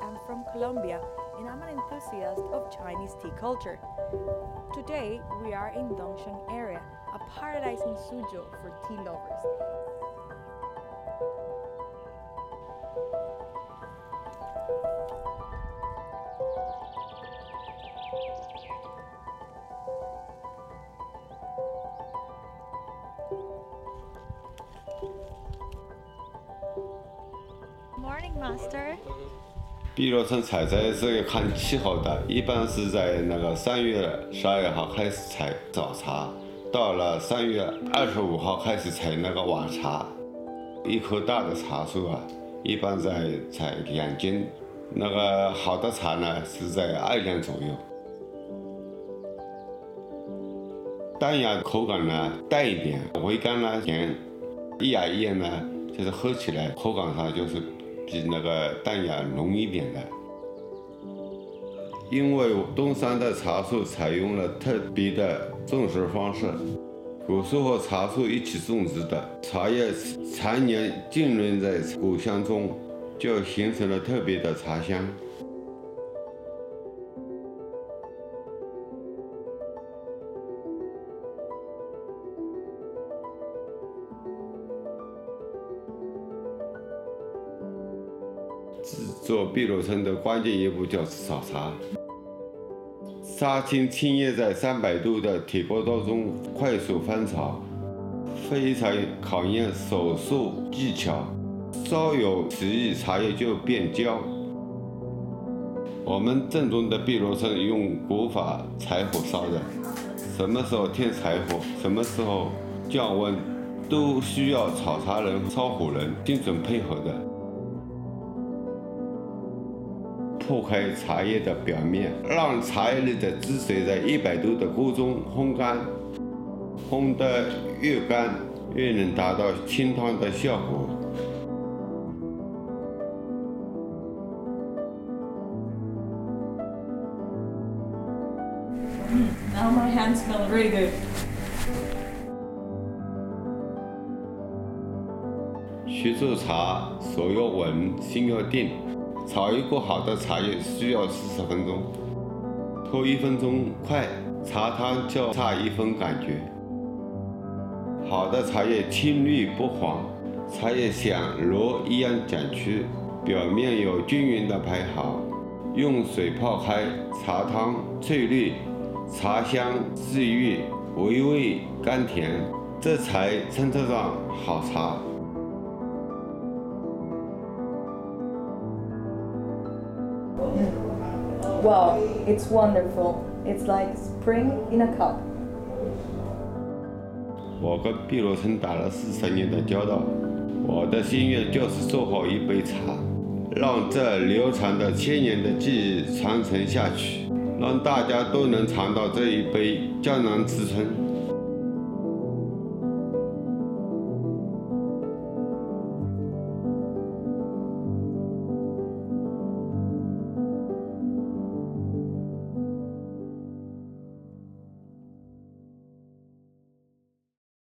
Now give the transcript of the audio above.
I'm from Colombia and I'm an enthusiast of Chinese tea culture. Today we are in Dongsheng area, a paradise in Suzhou for tea lovers. Morning, Master. 碧螺春采摘是要看气候的，一般是在那个三月十二号开始采早茶，到了三月二十五号开始采那个晚茶。一棵大的茶树啊，一般在采两斤，那个好的茶呢是在二两左右。淡雅口感呢淡一点，回甘呢甜，一芽一叶呢就是喝起来口感上就是比那个淡雅浓一点的。因为东山的茶树采用了特别的种植方式，果树和茶树一起种植的，茶叶常年浸润在果香中，就形成了特别的茶香。制作碧螺春的关键一步就是炒茶。杀青青叶在三百度的铁锅刀中快速翻炒，非常考验手速技巧，稍有迟疑茶叶就变焦。我们正宗的碧螺春用古法柴火烧的，什么时候添柴火，什么时候降温，都需要炒茶人、烧火人精准配合的。破开茶叶的表面，让茶叶里的汁水在一百度的锅中烘干，烘得越干越能达到清汤的效果。Now my hands smell really good. 学做茶，手要稳，心要定。炒一锅好的茶叶需要四十分钟，拖一分钟快，茶汤就差一分感觉。好的茶叶青绿不黄，茶叶像螺一样卷曲，表面有均匀的排毫。用水泡开，茶汤翠绿，茶香霁郁，微微甘甜，这才称得上好茶。Well, it's wonderful. It's like spring in a cup. 我跟碧螺春打了四十年的交道，我的心愿就是做好一杯茶，让这流传的千年的记忆传承下去，让大家都能尝到这一杯江南之春。